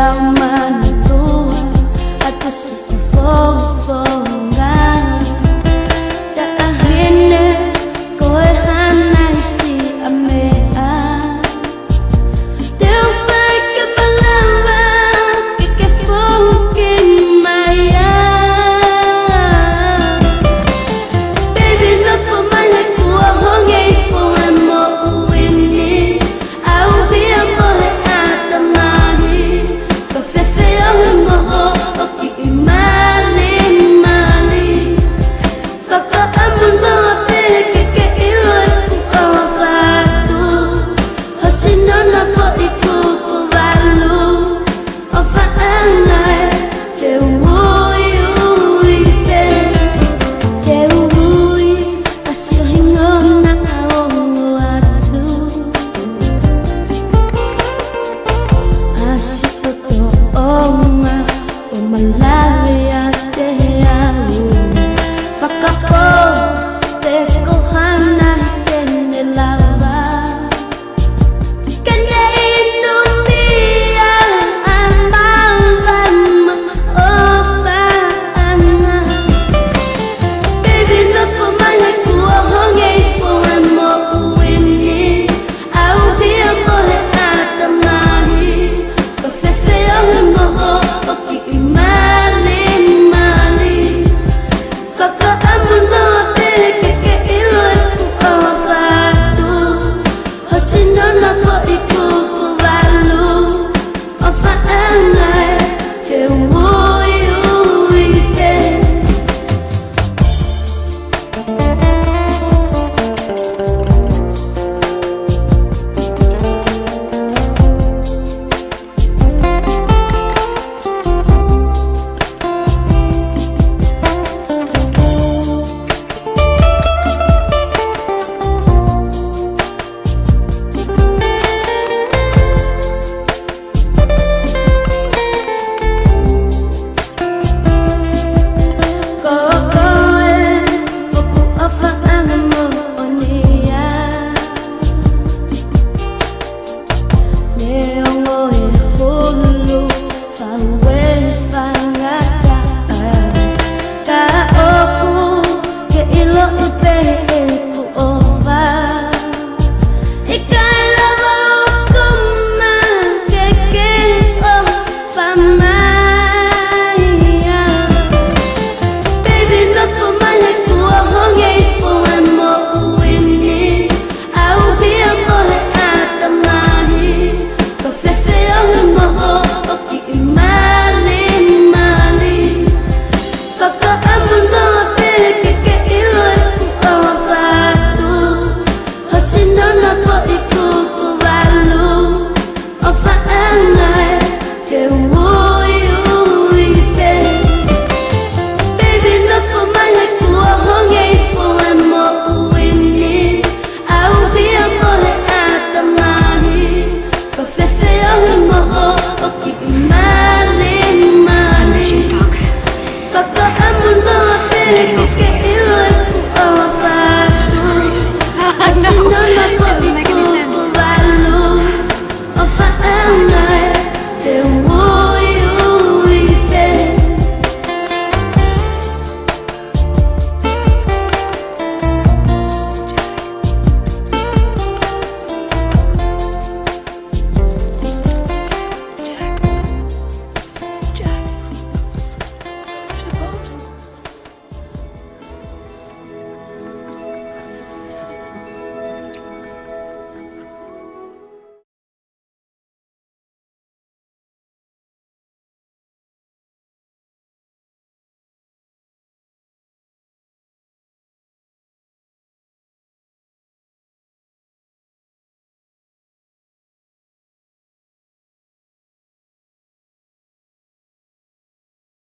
yang menentukan atas sesuatu nothing, get it like a flash. I see no nothing.